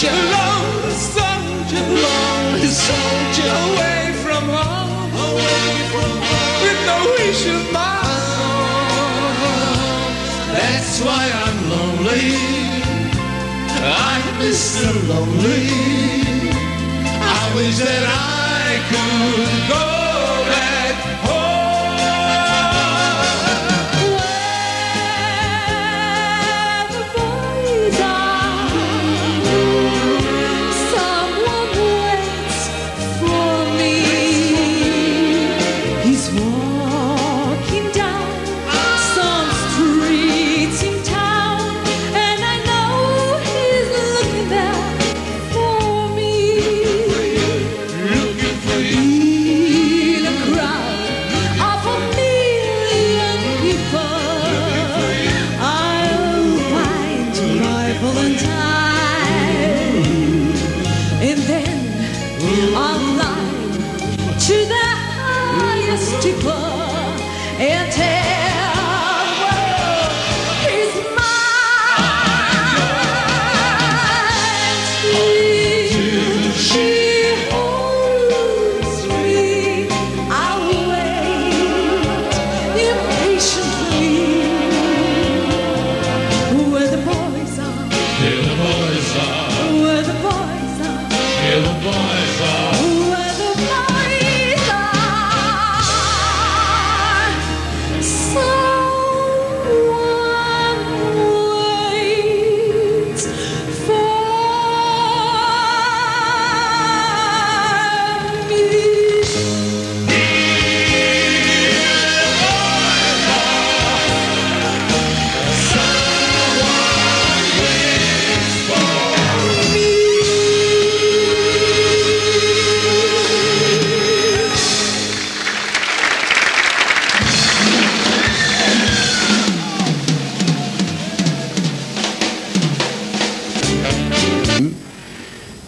Soldier lonely soldier lonely soldier away from home, away from home, with no wish of my own. That's why I'm lonely. I'm Mr. Lonely. I wish that I could go.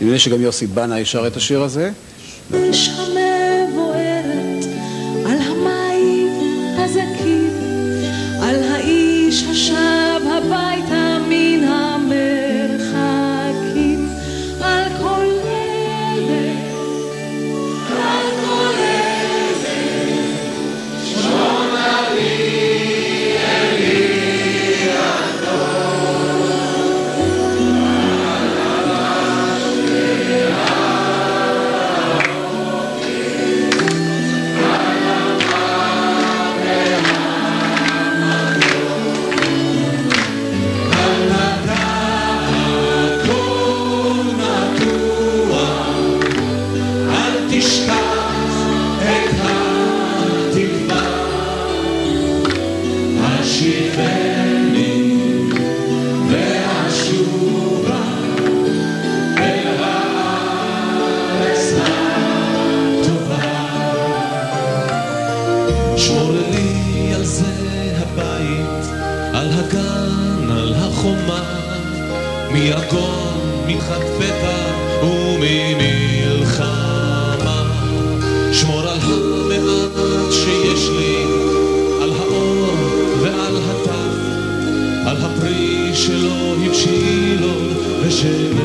אני מבין שגם יוסי בנה שר את השיר הזה. מבוערת שמור לי על זה הבית, על הגן, על החומה, מיגון, מנחת פתע וממלחמה. שמור על המעט שיש לי, על האור ועל הטף, על הפרי שלא הבשיל הבשילו ושלא